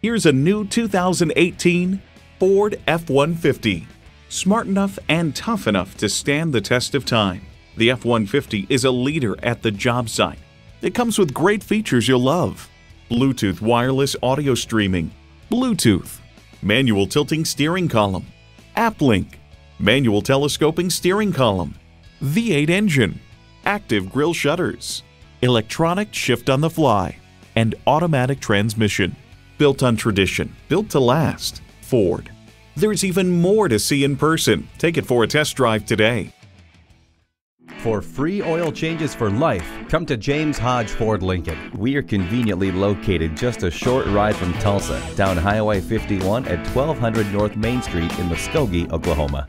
Here's a new 2018 Ford F-150. Smart enough and tough enough to stand the test of time. The F-150 is a leader at the job site. It comes with great features you'll love. Bluetooth wireless audio streaming, Bluetooth, manual tilting steering column, AppLink, manual telescoping steering column, V8 engine, active grille shutters, electronic shift on the fly, and automatic transmission. Built on tradition, built to last. Ford. There's even more to see in person. Take it for a test drive today. For free oil changes for life, come to James Hodge Ford Lincoln. We are conveniently located just a short ride from Tulsa, down Highway 51 at 1200 North Main Street in Muskogee, Oklahoma.